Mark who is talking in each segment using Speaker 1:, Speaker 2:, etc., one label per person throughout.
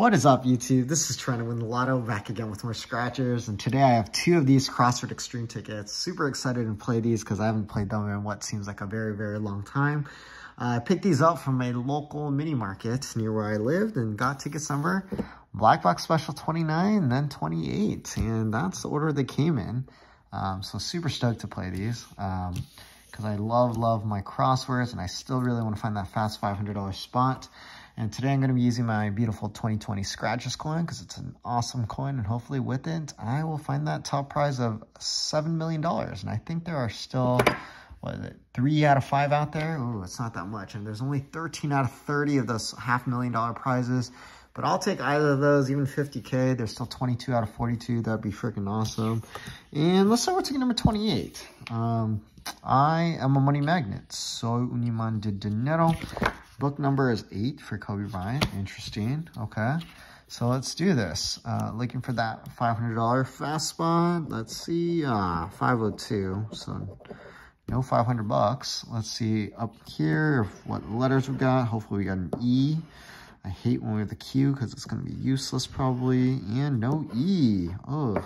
Speaker 1: What is up, YouTube? This is Trent Win the Lotto back again with more scratchers. And today I have two of these Crossword Xtreme tickets. Super excited to play these because I haven't played them in what seems like a very, very long time. Uh, I picked these up from a local mini market near where I lived and got tickets number Black Box Special 29 then 28. And that's the order they came in. Um, so super stoked to play these because um, I love, love my crosswords and I still really want to find that fast $500 spot. And today I'm going to be using my beautiful 2020 Scratchers coin because it's an awesome coin. And hopefully with it, I will find that top prize of $7 million. And I think there are still, what is it, three out of five out there? Ooh, it's not that much. And there's only 13 out of 30 of those half million dollar prizes. But I'll take either of those, even 50K. There's still 22 out of 42. That'd be freaking awesome. And let's start with ticket number 28. Um, I am a money magnet. Soy un imán de dinero. Book number is eight for Kobe Bryant. Interesting. Okay. So let's do this. Uh, looking for that $500 fast spot. Let's see. Uh, 502. So no 500 bucks. Let's see up here what letters we got. Hopefully we got an E. I hate when we have the Q because it's going to be useless probably. And no E. Oh,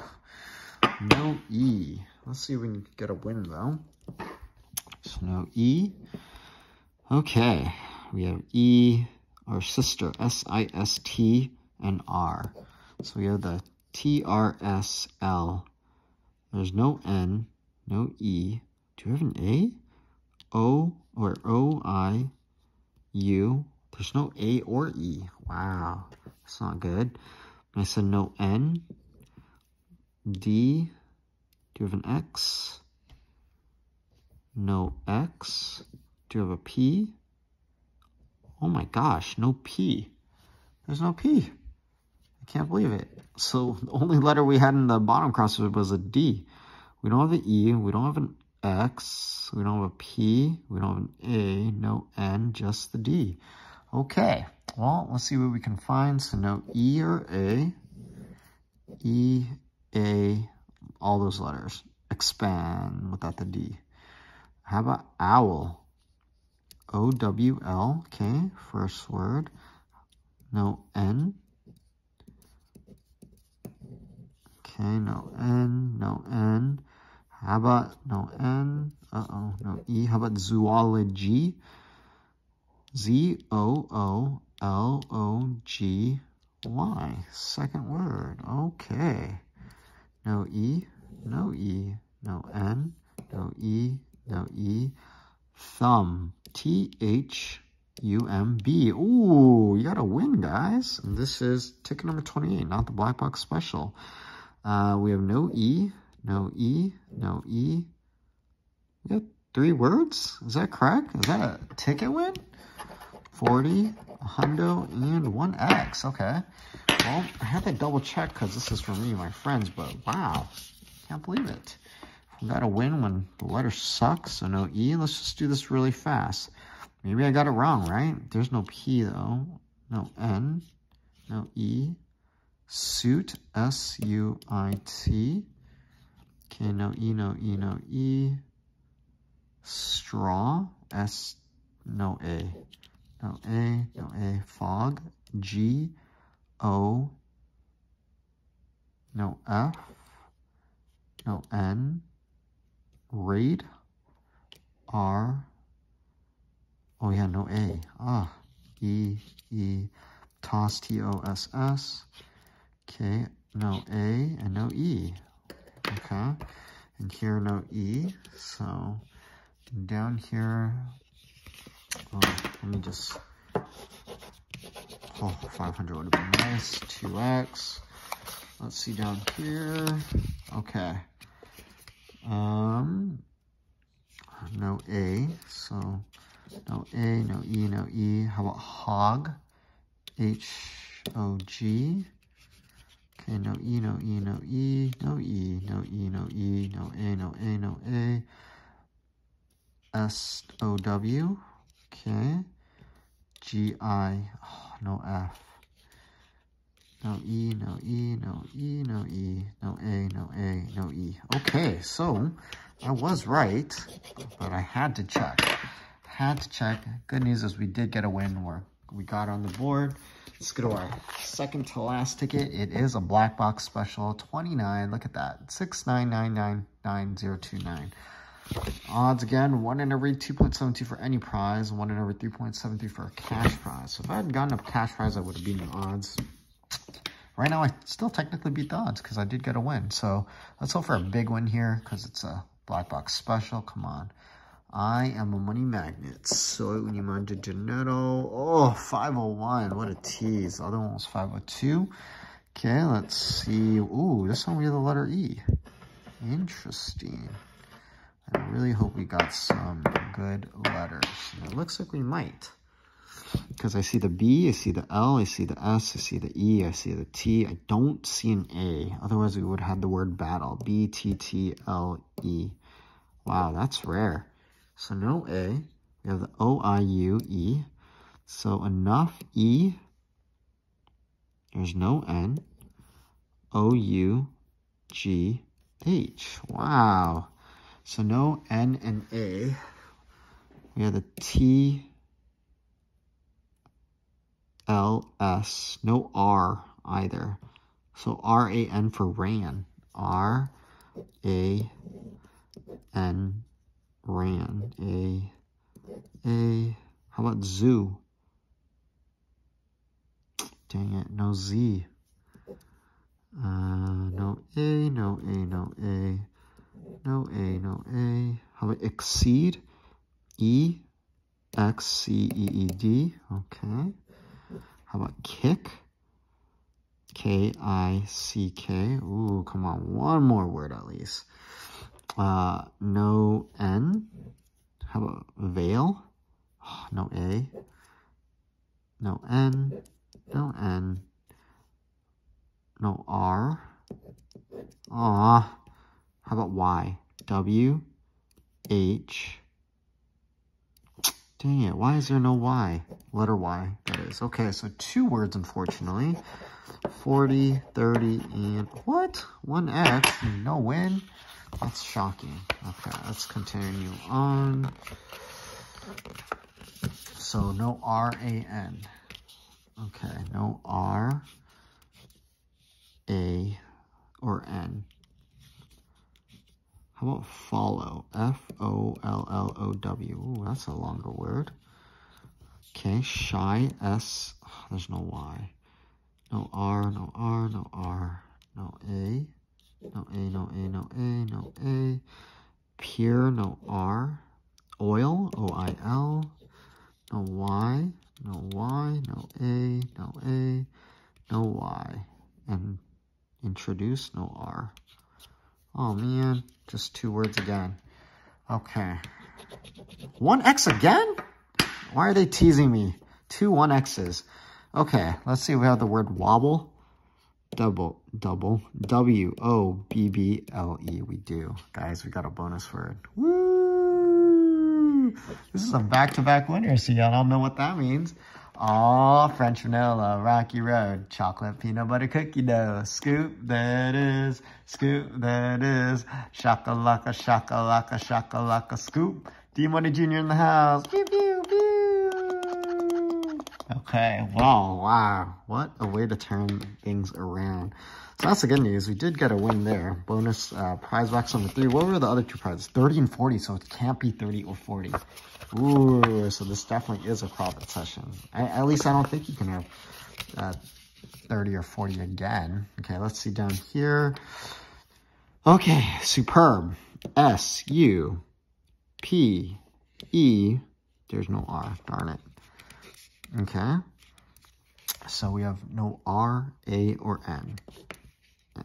Speaker 1: no E. Let's see if we can get a win though. So no E. Okay we have E, our sister, S-I-S-T, and R. So we have the T-R-S-L. There's no N, no E. Do you have an A? O or O-I-U. There's no A or E. Wow, that's not good. I said no N. D. Do you have an X? No X. Do you have a P? Oh my gosh, no P. There's no P. I can't believe it. So the only letter we had in the bottom crossword was a D. We don't have an E. We don't have an X. We don't have a P. We don't have an A. No N. Just the D. Okay. Well, let's see what we can find. So no E or A. E, A, all those letters. Expand without the D. How about owl? O-W-L, okay, first word. No N. Okay, no N, no N. How about no N? Uh-oh, no E. How about zoology? Z-O-O-L-O-G-Y. Second word. Okay. No E, no E, no N, no E, no E. Thumb. T-H-U-M-B. Ooh, you got a win, guys. And this is ticket number 28, not the black box special. Uh, we have no E, no E, no E. We got three words? Is that correct? Is that a ticket win? 40, a hundo, and 1X. Okay. Well, I had to double check because this is for me and my friends, but wow. Can't believe it. Got to win when the letter sucks, so no E. Let's just do this really fast. Maybe I got it wrong, right? There's no P, though. No N. No E. Suit, S-U-I-T. Okay, no E, no E, no E. Straw, S, no A. No A, no A. Fog, G, O. No F. No N raid R, oh yeah, no A, ah, E, E, toss, T-O-S-S, okay, no A and no E, okay, and here no E, so down here, oh, let me just, oh, 500 would have been nice, 2X, let's see down here, okay, um, no A, so no A, no E, no E. How about hog? H-O-G. Okay, no E, no E, no E, no E, no E, no E, no A, no A, no A. S-O-W. Okay. G-I, oh, no F. No E, no E, no E, no E, no A, no A, no E. Okay, so I was right, but I had to check. Had to check. Good news is we did get a win. We're we got on the board. Let's go to our second to last ticket. It is a black box special, 29. Look at that, 6999929. Odds again, 1 in every 2.72 for any prize, 1 in every 3.73 for a cash prize. So if I had gotten a cash prize, I would have beaten the odds. Right now, I still technically beat the odds because I did get a win. So let's hope for a big win here because it's a black box special. Come on. I am a money magnet. Soy un imán de dinero. Oh, 501. What a tease. The other one was 502. Okay, let's see. Ooh, this one we have the letter E. Interesting. I really hope we got some good letters. It looks like we might. Because I see the B, I see the L, I see the S, I see the E, I see the T. I don't see an A. Otherwise, we would have the word battle. B, T, T, L, E. Wow, that's rare. So no A. We have the O-I-U-E. So enough E. There's no N. O-U-G-H. Wow. So no N and A. We have the T, L, S. No R either. So R-A-N for ran. R-A-N ran. A, A, how about zoo? Dang it, no Z. Uh, no A, no A, no A, no A, no A. How about exceed? E, X, C, E, E, D. Okay. How about kick? K, I, C, K. Ooh, come on, one more word at least. Uh, no N. How about veil? Oh, no A. No N. No N. No R. Aw. How about Y? W. H. Dang it, why is there no Y? Letter Y, that is. Okay, so two words, unfortunately. 40, 30, and what? One X, no win? That's shocking. Okay, let's continue on. So no R-A-N. Okay, no R, A, or N. How about follow? F-O-L-L-O-W. That's a longer word. Okay, shy, S. There's no Y. No R, no R, no R, no A. No A, no A, no A, no A. Pure, no R. Oil, O-I-L. No Y, no Y, no A, no A, no Y. And introduce, no R. Oh man, just two words again. Okay. One X again? Why are they teasing me? Two one X's. Okay, let's see. We have the word wobble double, double, W-O-B-B-L-E. We do. Guys, we got a bonus word. Woo! This is a back-to-back -back winner, so y'all don't know what that means. Aw, French vanilla, Rocky Road, chocolate peanut butter cookie dough, scoop, that is, scoop, that is, shakalaka, shakalaka, shakalaka, scoop, D-Money Jr. in the house, pew, pew, pew. Okay, wow, wow. What a way to turn things around. So that's the good news. We did get a win there. Bonus uh, prize box number three. What were the other two prizes? 30 and 40, so it can't be 30 or 40. Ooh, so this definitely is a profit session. I, at least I don't think you can have uh, 30 or 40 again. Okay, let's see down here. Okay, superb. S-U-P-E. There's no R, darn it. Okay. So we have no R, A, or N.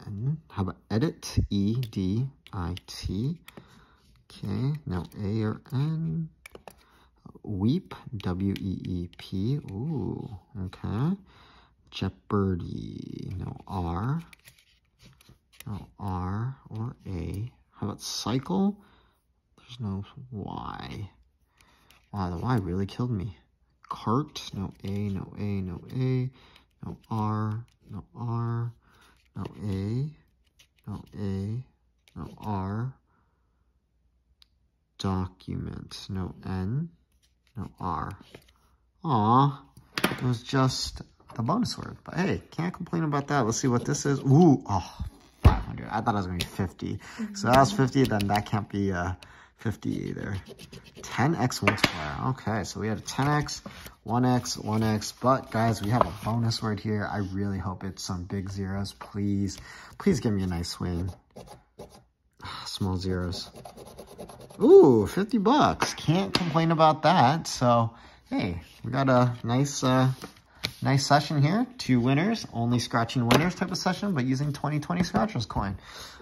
Speaker 1: N. How about edit? E, D, I, T. Okay. No A or N. Weep. W, E, E, P. Ooh. Okay. Jeopardy. No R. No R or A. How about cycle? There's no Y. Wow, the Y really killed me cart, no A, no A, no A, no R, no R, no A, no A, no R, document, no N, no R. Aw, it was just the bonus word. But hey, can't complain about that. Let's see what this is. Ooh, oh, 500. I thought it was to be 50. So that was 50, then that can't be uh, 50 either. 10x multiplier. Okay, so we had a 10x, 1x, 1x. But guys, we have a bonus word here. I really hope it's some big zeros. Please, please give me a nice swing. Small zeros. Ooh, 50 bucks. Can't complain about that. So, hey, we got a nice, uh, nice session here. Two winners, only scratching winners type of session, but using 2020 Scratchers coin.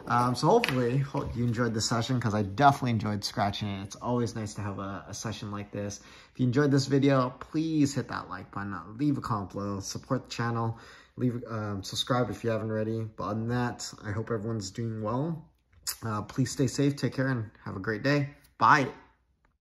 Speaker 1: Um, so hopefully hope you enjoyed the session because I definitely enjoyed scratching it. It's always nice to have a, a, session like this. If you enjoyed this video, please hit that like button, leave a comment below, support the channel, leave um, subscribe if you haven't already. But than that, I hope everyone's doing well. Uh, please stay safe, take care, and have a great day. Bye.